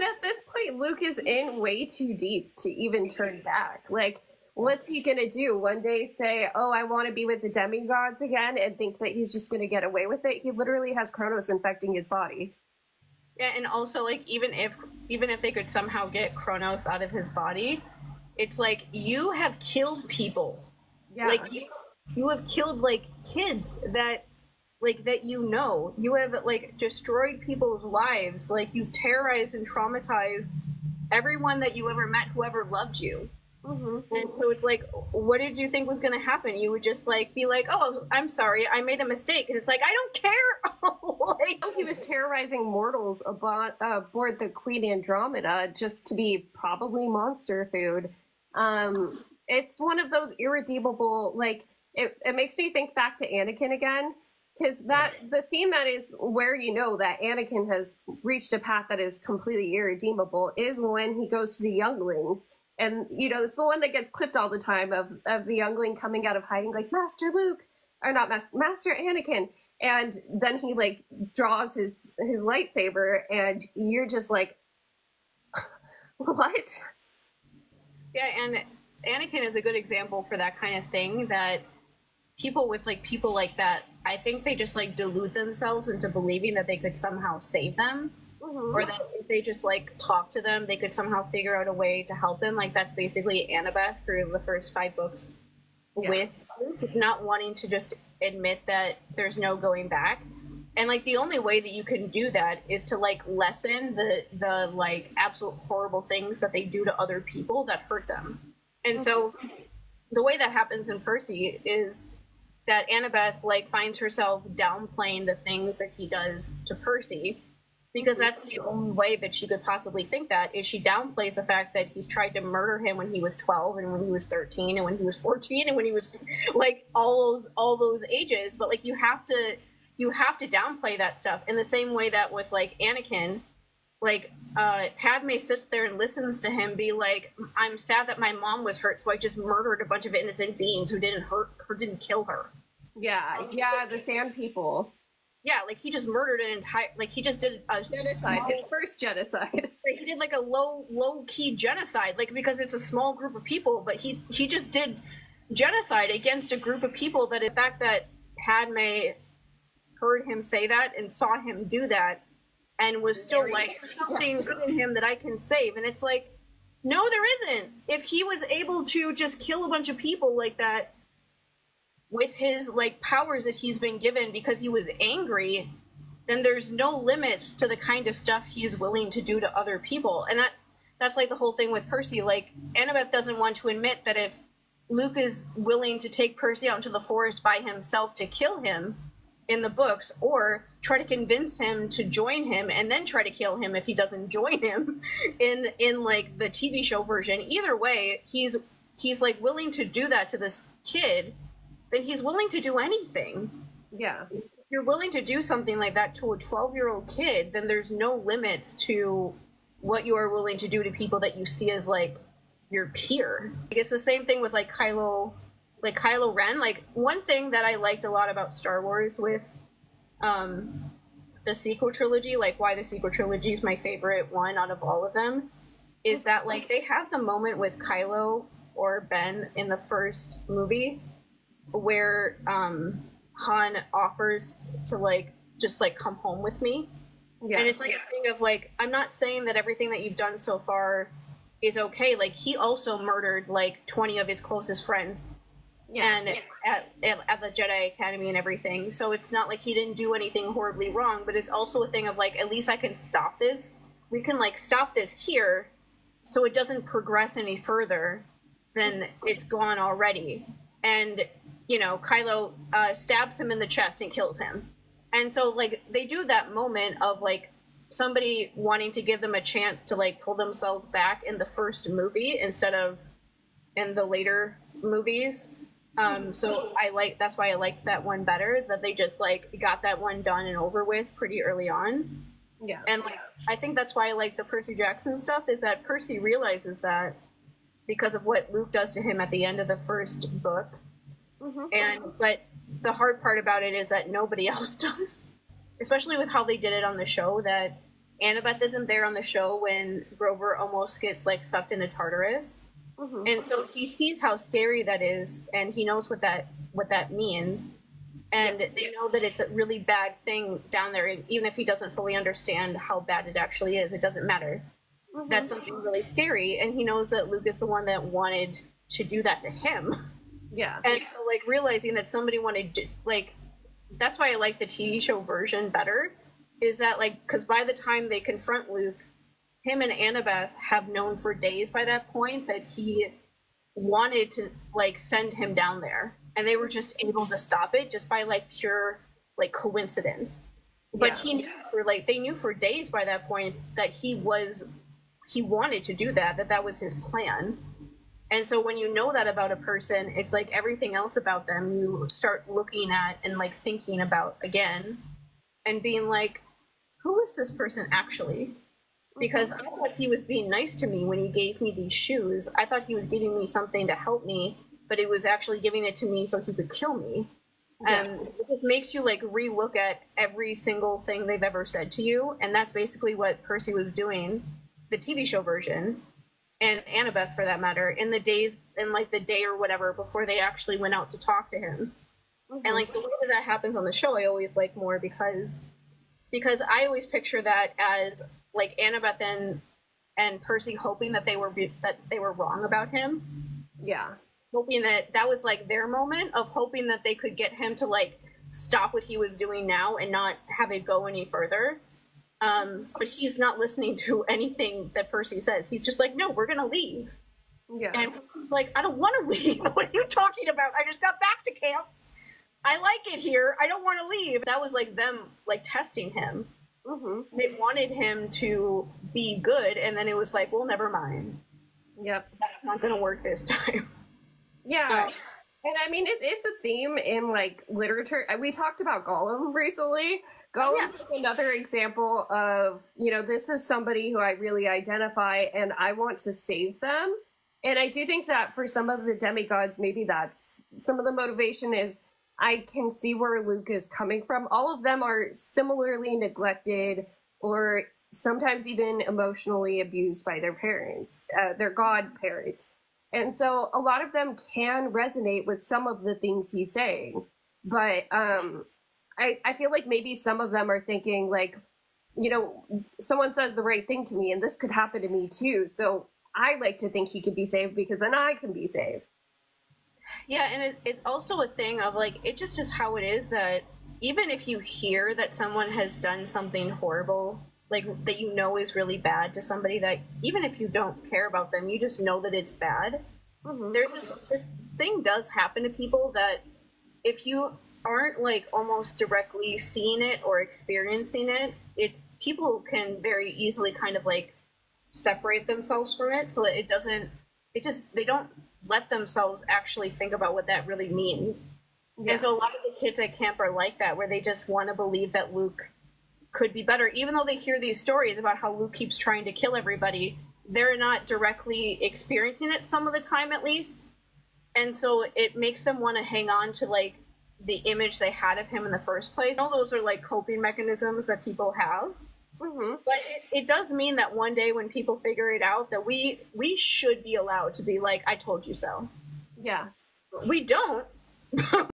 At this point, Luke is in way too deep to even turn back. Like, what's he gonna do? One day say, "Oh, I want to be with the demigods again," and think that he's just gonna get away with it? He literally has Kronos infecting his body. Yeah, and also like even if even if they could somehow get Kronos out of his body, it's like you have killed people. Yeah. Like you, you have killed like kids that like that you know. You have like destroyed people's lives. Like you've terrorized and traumatized everyone that you ever met who ever loved you. Mm-hmm. And so it's like, what did you think was going to happen? You would just like be like, "Oh, I'm sorry, I made a mistake." And it's like, I don't care. like, He was terrorizing mortals aboard, uh, aboard the Queen Andromeda just to be probably monster food. Um, it's one of those irredeemable, like, it, it makes me think back to Anakin again. Because that the scene that is where you know that Anakin has reached a path that is completely irredeemable is when he goes to the younglings. And you know it's the one that gets clipped all the time of of the youngling coming out of hiding like Master Luke or not Master Master Anakin. And then he like draws his his lightsaber and you're just like what? Yeah, and Anakin is a good example for that kind of thing that people with like people like that, I think they just like delude themselves into believing that they could somehow save them mm-hmm. or that if they just like talk to them, they could somehow figure out a way to help them. Like that's basically Annabeth through the first five books Yeah. with Luke not wanting to just admit that there's no going back. And like the only way that you can do that is to like lessen the the like absolute horrible things that they do to other people that hurt them. And so mm-hmm. the way that happens in Percy is that Annabeth like finds herself downplaying the things that he does to Percy because that's the only way that she could possibly think that is she downplays the fact that he's tried to murder him when he was 12 and when he was 13 and when he was 14 and when he was like all those all those ages. But like you have to you have to downplay that stuff in the same way that with like Anakin like uh Padme sits there and listens to him be like I'm sad that my mom was hurt so I just murdered a bunch of innocent beings who didn't hurt her didn't kill her. Yeah yeah the sand people. Yeah like he just murdered an entire like he just did a genocide small- his first genocide. He did like a low low key genocide like because it's a small group of people but he he just did genocide against a group of people that in fact that Padme heard him say that and saw him do that and was still like something good in him that I can save. And it's like no there isn't. If he was able to just kill a bunch of people like that with his like powers that he's been given because he was angry then there's no limits to the kind of stuff he's willing to do to other people. And that's that's like the whole thing with percy. Like annabeth doesn't want to admit that if luke is willing to take percy out into the forest by himself to kill him in the books or try to convince him to join him and then try to kill him if he doesn't join him in in like the tv show version. Either way he's he's like willing to do that to this kid then he's willing to do anything. Yeah. If you're willing to do something like that to a 12 year old kid, then there's no limits to what you are willing to do to people that you see as like your peer. Like, it's the same thing with like Kylo, like Kylo Ren. Like one thing that I liked a lot about Star Wars with um, the sequel trilogy, like why the sequel trilogy is my favorite one out of all of them, is that like they have the moment with Kylo or Ben in the first movie where um Han offers to like just like come home with me. yeah And it's like a thing of like I'm not saying that everything that you've done so far is okay. Like he also murdered like 20 of his closest friends yeah and at, at at the Jedi Academy and everything. So it's not like he didn't do anything horribly wrong, but it's also a thing of like at least I can stop this. We can like stop this here so it doesn't progress any further than it's gone already. And you know, Kylo uh, stabs him in the chest and kills him. And so like they do that moment of like somebody wanting to give them a chance to like pull themselves back in the first movie instead of in the later movies. Um, so I like that's why I liked that one better. That they just like got that one done and over with pretty early on. yeah And like, I think that's why I like the Percy Jackson stuff is that Percy realizes that because of what Luke does to him at the end of the first book. Mhm. And but the hard part about it is that nobody else does. Especially with how they did it on the show that Annabeth isn't there on the show when Grover almost gets like sucked into Tartarus. Mhm. And so he sees how scary that is and he knows what that what that means. And they know that it's a really bad thing down there even if he doesn't fully understand how bad it actually is. It doesn't matter. Mhm. That's something really scary and he knows that Luke is the one that wanted to do that to him. yeah. And so like realizing that somebody wanted to like that's why I like the TV show version better is that like because by the time they confront Luke, him and Annabeth have known for days by that point that he wanted to like send him down there, and they were just able to stop it just by like pure like coincidence. But Yeah. he knew for like they knew for days by that point that he was he wanted to do that that that was his plan. And so when you know that about a person, it's like everything else about them you start looking at and like thinking about again and being like, who is this person actually? Because mm-hmm. I thought he was being nice to me when he gave me these shoes. I thought he was giving me something to help me, but it was actually giving it to me so he could kill me. And um, it just makes you like relook at every single thing they've ever said to you. And that's basically what Percy was doing, the TV show version and Annabeth for that matter, in the days in like the day or whatever before they actually went out to talk to him. And mm-hmm. like the way that that happens on the show, I always like more because because I always picture that as like Annabeth and and Percy hoping that they were be- that they were wrong about him, yeah. hoping that that was like their moment of hoping that they could get him to like stop what he was doing now and not have it go any further. Um, but he's not listening to anything that Percy says. He's just like, no, we're gonna leave. Yeah. And Percy's like, I don't want to leave. what are you talking about? I just got back to camp. I like it here. I don't want to leave. That was like them like testing him. Hmm They wanted him to be good, and then it was like, well, never mind. Yep. That's not gonna work this time. Yeah. And I mean, it's, it's a theme in like literature. Uh, We talked about Gollum recently. Gollum's Yeah. another example of, you know, this is somebody who I really identify and I want to save them. And I do think that for some of the demigods, maybe that's some of the motivation is I can see where Luke is coming from. All of them are similarly neglected or sometimes even emotionally abused by their parents, uh, their godparents. And so a lot of them can resonate with some of the things he's saying. But um, I, I feel like maybe some of them are thinking, like, you know, someone says the right thing to me, and this could happen to me too. So I like to think he could be saved because then I can be saved. Yeah, and it, it's also a thing of like, it just is how it is that even if you hear that someone has done something horrible, like that you know is really bad to somebody that even if you don't care about them, you just know that it's bad. Mhm. There's this this thing does happen to people that if you aren't like almost directly seeing it or experiencing it, it's people can very easily kind of like separate themselves from it so that it doesn't it just they don't let themselves actually think about what that really means. Yeah. And so a lot of the kids at camp are like that, where they just want to believe that Luke could be better, even though they hear these stories about how Luke keeps trying to kill everybody. They're not directly experiencing it some of the time, at least, and so it makes them want to hang on to like the image they had of him in the first place. All those are like coping mechanisms that people have. Mhm. But it, it does mean that one day when people figure it out, that we we should be allowed to be like, "I told you so." Yeah. We don't.